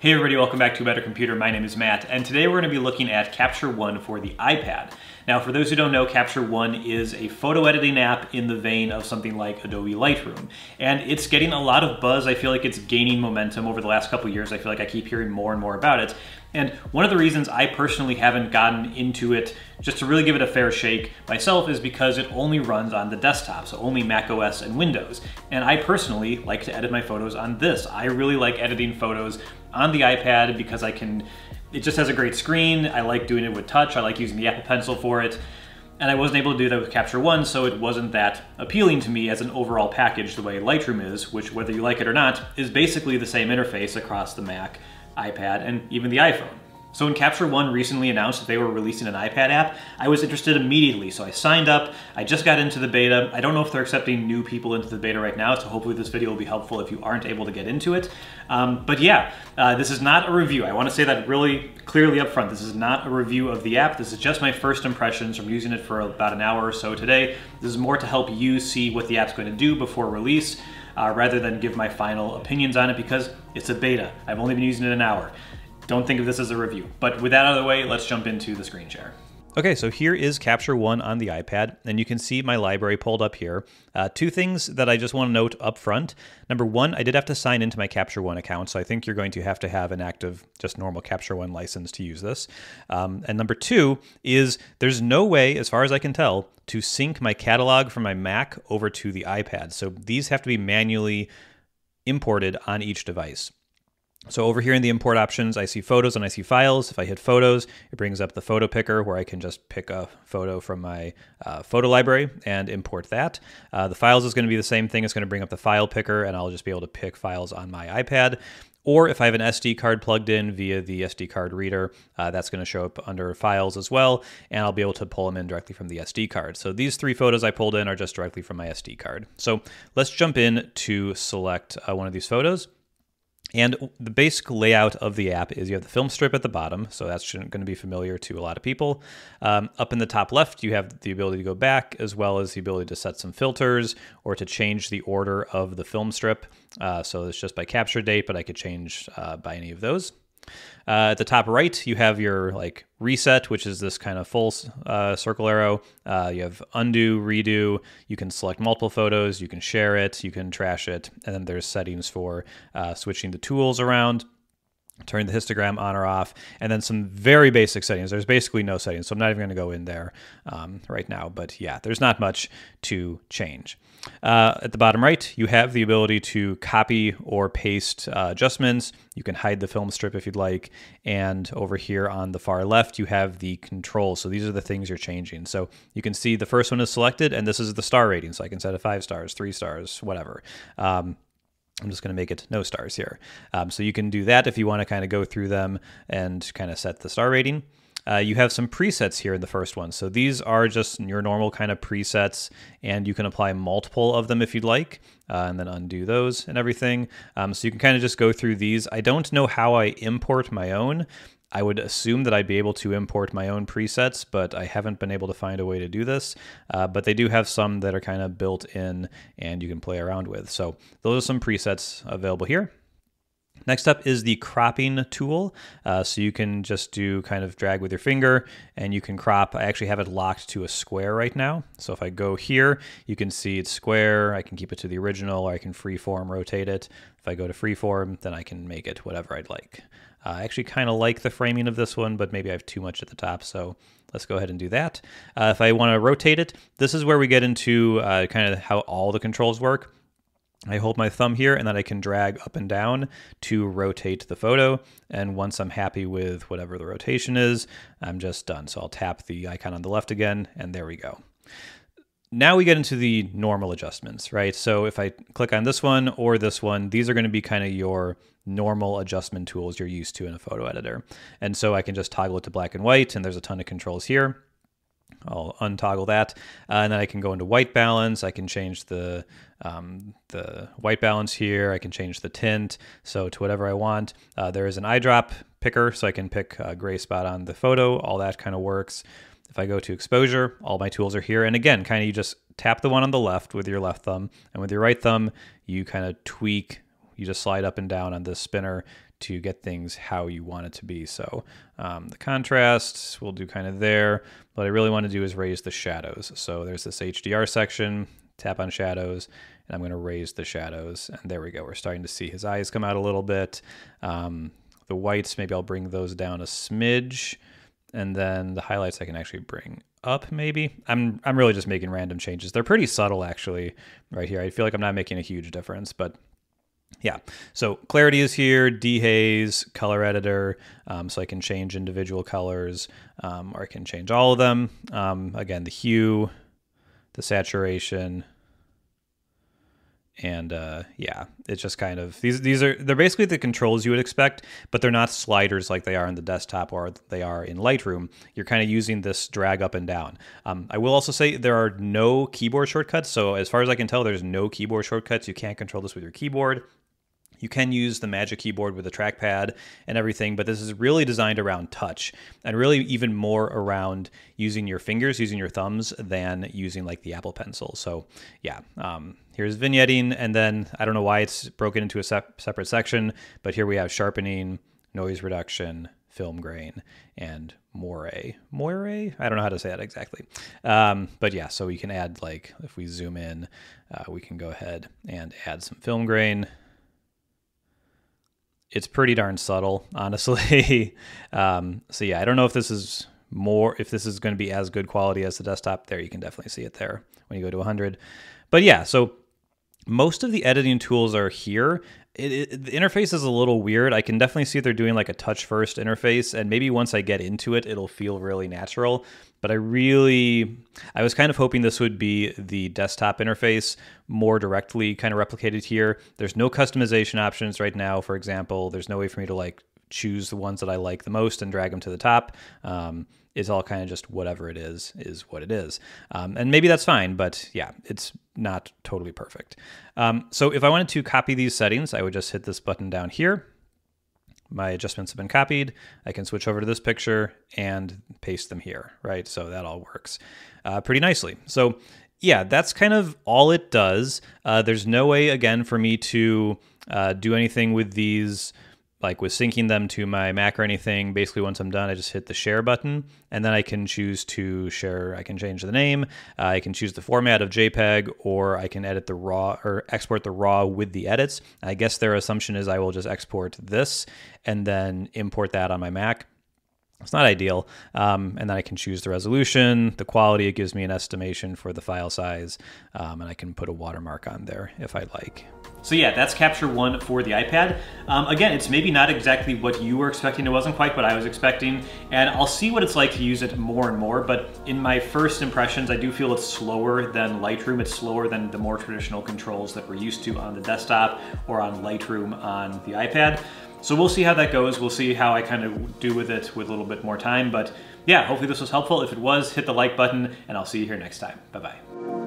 Hey everybody, welcome back to A Better Computer. My name is Matt, and today we're going to be looking at Capture One for the iPad. Now, for those who don't know, Capture One is a photo editing app in the vein of something like Adobe Lightroom, and it's getting a lot of buzz. I feel like it's gaining momentum over the last couple years. I feel like I keep hearing more and more about it. And one of the reasons I personally haven't gotten into it just to really give it a fair shake myself is because it only runs on the desktop, so only Mac OS and Windows. And I personally like to edit my photos on this. I really like editing photos on the iPad because I can, it just has a great screen. I like doing it with touch. I like using the Apple Pencil for it. And I wasn't able to do that with Capture One, so it wasn't that appealing to me as an overall package the way Lightroom is, which whether you like it or not, is basically the same interface across the Mac, iPad, and even the iPhone. So when Capture One recently announced that they were releasing an iPad app, I was interested immediately. So I signed up, I just got into the beta. I don't know if they're accepting new people into the beta right now, so hopefully this video will be helpful if you aren't able to get into it. Um, but yeah, uh, this is not a review. I wanna say that really clearly up front. This is not a review of the app. This is just my first impressions from using it for about an hour or so today. This is more to help you see what the app's going to do before release. Uh, rather than give my final opinions on it because it's a beta. I've only been using it an hour. Don't think of this as a review. But with that out of the way, let's jump into the screen share. Okay, so here is Capture One on the iPad, and you can see my library pulled up here. Uh, two things that I just want to note up front. Number one, I did have to sign into my Capture One account, so I think you're going to have to have an active, just normal Capture One license to use this. Um, and number two is there's no way, as far as I can tell, to sync my catalog from my Mac over to the iPad. So these have to be manually imported on each device. So over here in the import options, I see photos and I see files. If I hit photos, it brings up the photo picker where I can just pick a photo from my uh, photo library and import that. Uh, the files is going to be the same thing. It's going to bring up the file picker and I'll just be able to pick files on my iPad. Or if I have an SD card plugged in via the SD card reader, uh, that's going to show up under files as well, and I'll be able to pull them in directly from the SD card. So these three photos I pulled in are just directly from my SD card. So let's jump in to select uh, one of these photos. And the basic layout of the app is you have the film strip at the bottom, so that's going to be familiar to a lot of people. Um, up in the top left, you have the ability to go back, as well as the ability to set some filters or to change the order of the film strip. Uh, so it's just by capture date, but I could change uh, by any of those. Uh, at the top right, you have your like reset, which is this kind of full uh, circle arrow. Uh, you have undo, redo. You can select multiple photos. You can share it. You can trash it. And then there's settings for uh, switching the tools around turn the histogram on or off, and then some very basic settings. There's basically no settings, so I'm not even going to go in there um, right now. But yeah, there's not much to change. Uh, at the bottom right, you have the ability to copy or paste uh, adjustments. You can hide the film strip if you'd like. And over here on the far left, you have the controls. So these are the things you're changing. So you can see the first one is selected, and this is the star rating. So I can set it five stars, three stars, whatever. Um, I'm just going to make it no stars here. Um, so you can do that if you want to kind of go through them and kind of set the star rating. Uh, you have some presets here in the first one. So these are just your normal kind of presets, and you can apply multiple of them if you'd like, uh, and then undo those and everything. Um, so you can kind of just go through these. I don't know how I import my own. I would assume that I'd be able to import my own presets, but I haven't been able to find a way to do this. Uh, but they do have some that are kind of built in and you can play around with. So those are some presets available here. Next up is the cropping tool. Uh, so you can just do kind of drag with your finger and you can crop. I actually have it locked to a square right now. So if I go here, you can see it's square. I can keep it to the original or I can freeform rotate it. If I go to freeform, then I can make it whatever I'd like. Uh, I actually kind of like the framing of this one, but maybe I have too much at the top, so let's go ahead and do that. Uh, if I want to rotate it, this is where we get into uh, kind of how all the controls work. I hold my thumb here and then I can drag up and down to rotate the photo. And once I'm happy with whatever the rotation is, I'm just done. So I'll tap the icon on the left again, and there we go. Now we get into the normal adjustments, right? So if I click on this one or this one, these are going to be kind of your normal adjustment tools you're used to in a photo editor. And so I can just toggle it to black and white, and there's a ton of controls here. I'll untoggle that, uh, and then I can go into white balance. I can change the um, the white balance here. I can change the tint so to whatever I want. Uh, there is an eyedrop picker, so I can pick a gray spot on the photo. All that kind of works. If I go to exposure, all my tools are here. And again, kind of you just tap the one on the left with your left thumb, and with your right thumb, you kind of tweak, you just slide up and down on this spinner to get things how you want it to be. So um, the contrast we'll do kind of there. What I really want to do is raise the shadows. So there's this HDR section, tap on shadows, and I'm going to raise the shadows. And there we go. We're starting to see his eyes come out a little bit. Um, the whites, maybe I'll bring those down a smidge. And then the highlights I can actually bring up maybe. I'm I'm really just making random changes. They're pretty subtle actually right here. I feel like I'm not making a huge difference, but yeah, so clarity is here, dehaze, color editor, um, so I can change individual colors, um, or I can change all of them. Um, again, the hue, the saturation, and uh, yeah, it's just kind of these these are they're basically the controls you would expect, but they're not sliders like they are in the desktop or they are in Lightroom. You're kind of using this drag up and down. Um, I will also say there are no keyboard shortcuts, so as far as I can tell, there's no keyboard shortcuts. You can't control this with your keyboard. You can use the Magic Keyboard with the trackpad and everything, but this is really designed around touch and really even more around using your fingers, using your thumbs, than using like the Apple Pencil. So, yeah, um, here's vignetting, and then I don't know why it's broken into a sep- separate section, but here we have sharpening, noise reduction, film grain, and moire. Moire? I don't know how to say that exactly. Um, but yeah, so we can add like, if we zoom in, uh, we can go ahead and add some film grain it's pretty darn subtle, honestly. um, so yeah, I don't know if this is more, if this is going to be as good quality as the desktop. There, you can definitely see it there when you go to 100. But yeah, so most of the editing tools are here. It, it, the interface is a little weird. I can definitely see they're doing like a touch first interface, and maybe once I get into it, it'll feel really natural. But I really, I was kind of hoping this would be the desktop interface more directly kind of replicated here. There's no customization options right now, for example. There's no way for me to like choose the ones that I like the most and drag them to the top. Um, it's all kind of just whatever it is, is what it is. Um, and maybe that's fine, but yeah, it's not totally perfect. Um, so if I wanted to copy these settings, I would just hit this button down here my adjustments have been copied. I can switch over to this picture and paste them here, right? So that all works uh, pretty nicely. So yeah, that's kind of all it does. Uh, there's no way, again, for me to uh, do anything with these like with syncing them to my Mac or anything, basically once I'm done, I just hit the share button and then I can choose to share. I can change the name. Uh, I can choose the format of JPEG or I can edit the raw or export the raw with the edits. I guess their assumption is I will just export this and then import that on my Mac. It's not ideal. Um, and then I can choose the resolution, the quality. It gives me an estimation for the file size, um, and I can put a watermark on there if I like. So yeah, that's Capture One for the iPad. Um, again, it's maybe not exactly what you were expecting. It wasn't quite what I was expecting. And I'll see what it's like to use it more and more. But in my first impressions, I do feel it's slower than Lightroom. It's slower than the more traditional controls that we're used to on the desktop or on Lightroom on the iPad. So we'll see how that goes. We'll see how I kind of do with it with a little bit more time. But yeah, hopefully this was helpful. If it was, hit the like button and I'll see you here next time. Bye-bye.